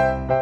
you